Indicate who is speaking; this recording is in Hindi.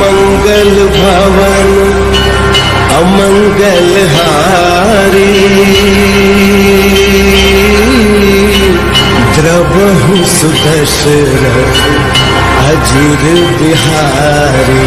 Speaker 1: मंगल भवन अमंगल हारी। द्रवहु सुदशरथ अजिर बिहारी।